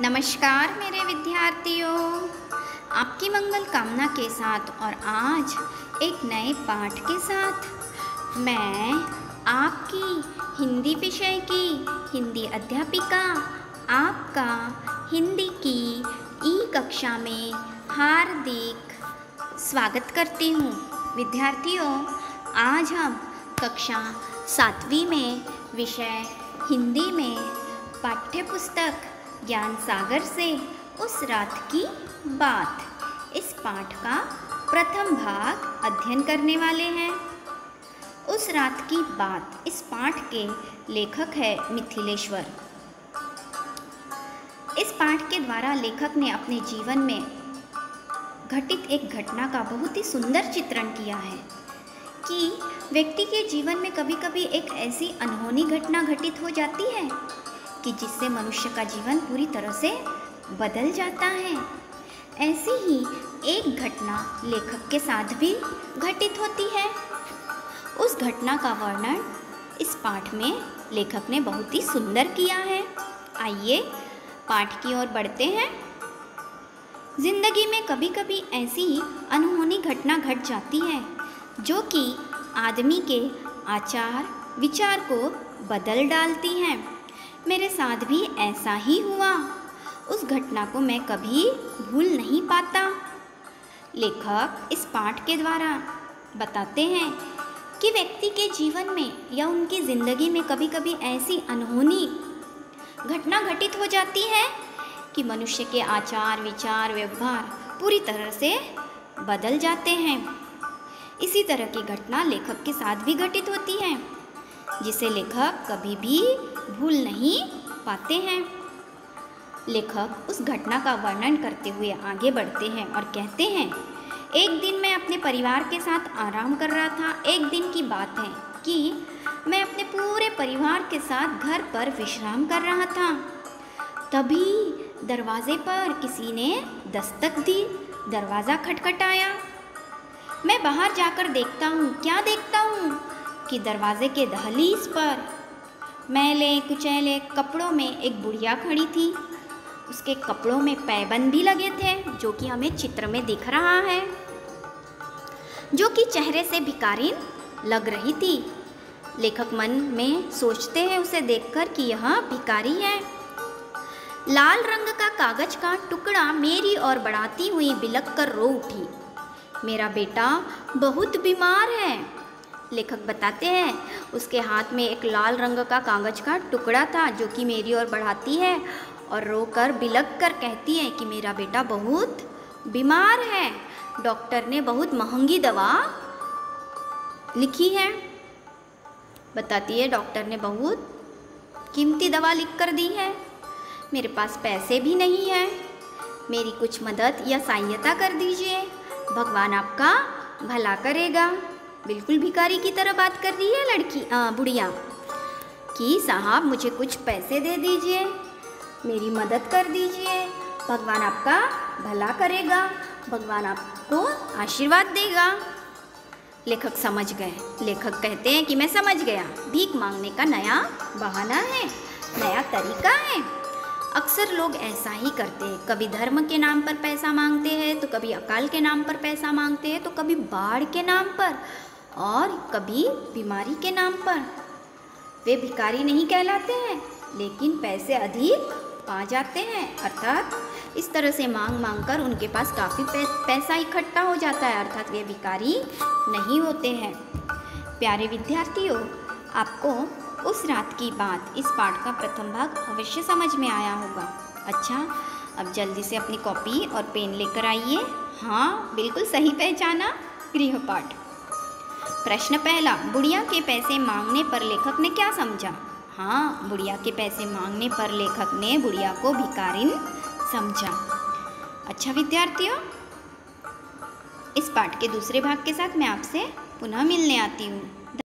नमस्कार मेरे विद्यार्थियों। आपकी मंगल कामना के साथ और आज एक नए पाठ के साथ। मैं आपकी हिंदी विषय की हिंदी अध्यापिका, आपका हिंदी की ई कक्षा में हार्दिक स्वागत करती हूँ। विद्यार्थियों, आज हम कक्षा सातवीं में विषय हिंदी में पाठ्य पुस्तक ज्ञान सागर से उस रात की बात। इस पाठ का प्रथम भाग अध्ययन करने वाले हैं। उस रात की बात इस पाठ के लेखक है मिथिलेश्वर। इस पाठ के द्वारा लेखक ने अपने जीवन में घटित एक घटना का बहुत ही सुंदर चित्रण किया है कि व्यक्ति के जीवन में कभी कभी एक ऐसी अनहोनी घटना घटित हो जाती है कि जिससे मनुष्य का जीवन पूरी तरह से बदल जाता है। ऐसी ही एक घटना लेखक के साथ भी घटित होती है। उस घटना का वर्णन इस पाठ में लेखक ने बहुत ही सुंदर किया है। आइए पाठ की ओर बढ़ते हैं। ज़िंदगी में कभी कभी ऐसी अनहोनी घटना घट जाती है, जो कि आदमी के आचार विचार को बदल डालती हैं। मेरे साथ भी ऐसा ही हुआ। उस घटना को मैं कभी भूल नहीं पाता। लेखक इस पाठ के द्वारा बताते हैं कि व्यक्ति के जीवन में या उनकी ज़िंदगी में कभी कभी ऐसी अनहोनी घटना घटित हो जाती है कि मनुष्य के आचार, विचार, व्यवहार पूरी तरह से बदल जाते हैं। इसी तरह की घटना लेखक के साथ भी घटित होती है। जिसे लेखक कभी भी भूल नहीं पाते हैं। लेखक उस घटना का वर्णन करते हुए आगे बढ़ते हैं और कहते हैं, एक दिन मैं अपने परिवार के साथ आराम कर रहा था। एक दिन की बात है कि मैं अपने पूरे परिवार के साथ घर पर विश्राम कर रहा था। तभी दरवाजे पर किसी ने दस्तक दी। दरवाज़ा खटखटाया। मैं बाहर जाकर देखता हूँ। क्या देखता हूँ? कि दरवाजे के दहलीज पर। मैले कुचैले कपड़ों में एक बुढ़िया खड़ी थी। उसके कपड़ों में पैबंद भी लगे थे, जो कि हमें चित्र में दिख रहा है। जो कि चेहरे से भिकारीन लग रही थी। लेखक मन में सोचते हैं उसे देखकर कि यह भिकारी है। लाल रंग का कागज़ का टुकड़ा मेरी ओर बढ़ाती हुई बिलक कर रो उठी। मेरा बेटा बहुत बीमार है। लेखक बताते हैं, उसके हाथ में एक लाल रंग का कागज़ का टुकड़ा था जो कि मेरी ओर बढ़ाती है और रोकर बिलक कर कहती है कि मेरा बेटा बहुत बीमार है। डॉक्टर ने बहुत महँगी दवा लिखी है। बताती है, डॉक्टर ने बहुत कीमती दवा लिख कर दी है। मेरे पास पैसे भी नहीं हैं। मेरी कुछ मदद या सहायता कर दीजिए। भगवान आपका भला करेगा। बिल्कुल भिकारी की तरह बात कर रही है लड़की बुढ़िया। कि साहब, मुझे कुछ पैसे दे दीजिए, मेरी मदद कर दीजिए। भगवान आपका भला करेगा, भगवान आपको आशीर्वाद देगा। लेखक समझ गए। लेखक कहते हैं कि मैं समझ गया। भीख मांगने का नया बहाना है, नया तरीका है। अक्सर लोग ऐसा ही करते हैं। कभी धर्म के नाम पर पैसा मांगते हैं तो कभी अकाल के नाम पर पैसा मांगते हैं तो कभी बाढ़ के नाम पर और कभी बीमारी के नाम पर। वे भिकारी नहीं कहलाते हैं, लेकिन पैसे अधिक पा जाते हैं। अर्थात इस तरह से मांग मांग कर उनके पास काफ़ी पैसा इकट्ठा हो जाता है। अर्थात वे भिकारी नहीं होते हैं। प्यारे विद्यार्थियों, आपको उस रात की बात इस पाठ का प्रथम भाग अवश्य समझ में आया होगा। अच्छा अब जल्दी से अपनी कॉपी और पेन लेकर आइए। हाँ बिल्कुल सही पहचाना, गृहपाठ। प्रश्न पहला, बुढ़िया के पैसे मांगने पर लेखक ने क्या समझा? हाँ बुढ़िया के पैसे मांगने पर लेखक ने बुढ़िया को भिकारिन समझा। अच्छा विद्यार्थियों, इस पाठ के दूसरे भाग के साथ मैं आपसे पुनः मिलने आती हूँ।